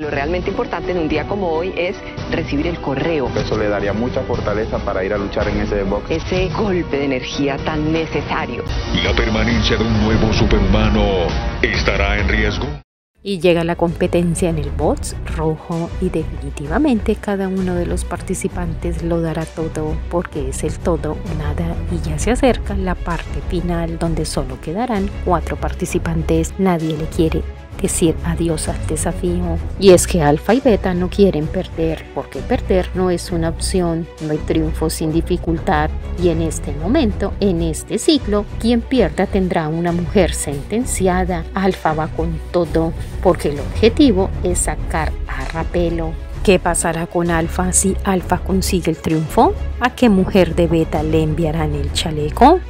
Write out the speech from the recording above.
Lo realmente importante en un día como hoy es recibir el correo. Eso le daría mucha fortaleza para ir a luchar en ese box. Ese golpe de energía tan necesario. La permanencia de un nuevo superhumano estará en riesgo. Y llega la competencia en el box rojo y definitivamente cada uno de los participantes lo dará todo porque es el todo nada y ya se acerca la parte final donde solo quedarán cuatro participantes. Nadie le quiere decir adiós al desafío. Y es que Alfa y Beta no quieren perder, porque perder no es una opción, no hay triunfo sin dificultad. Y en este momento, en este ciclo, quien pierda tendrá una mujer sentenciada. Alfa va con todo, porque el objetivo es sacar a Rapelo. ¿Qué pasará con Alfa si Alfa consigue el triunfo? ¿A qué mujer de Beta le enviarán el chaleco?